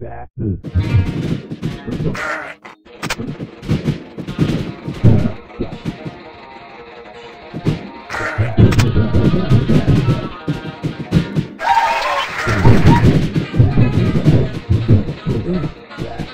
That is.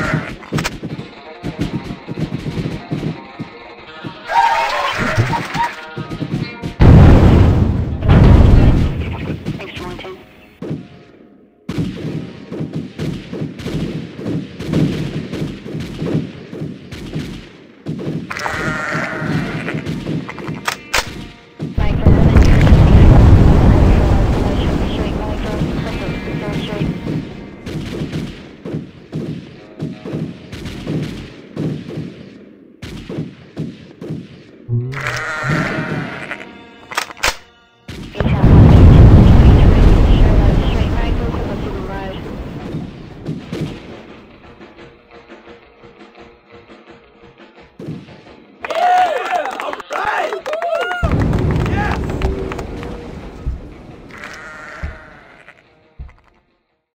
Grr.